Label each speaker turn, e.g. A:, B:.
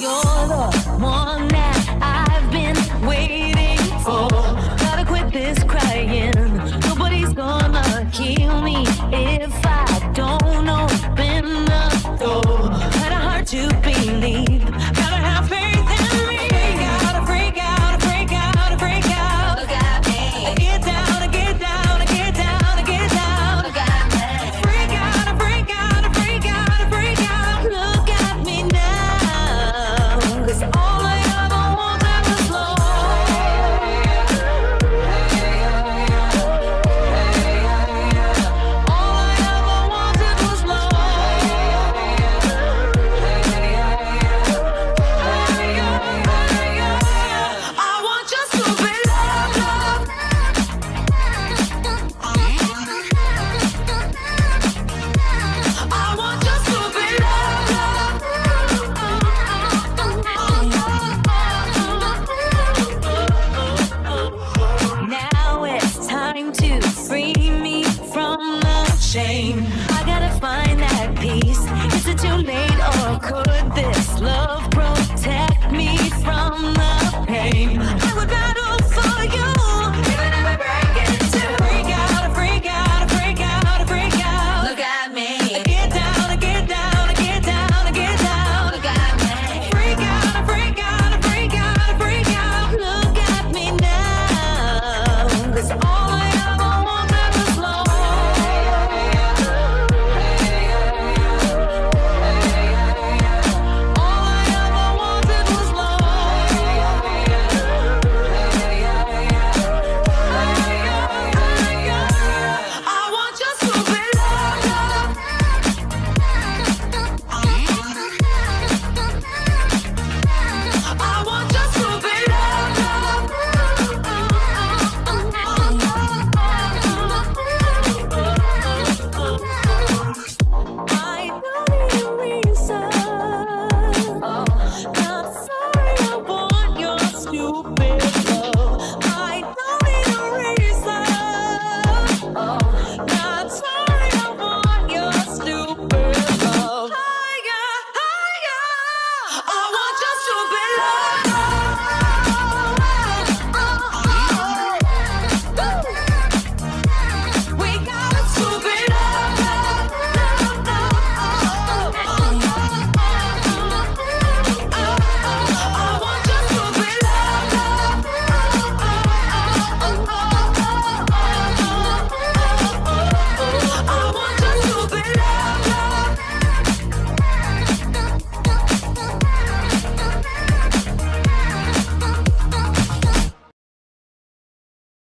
A: You're the one that I've been waiting for. Gotta quit this. find that peace? Is it too late or could this love? I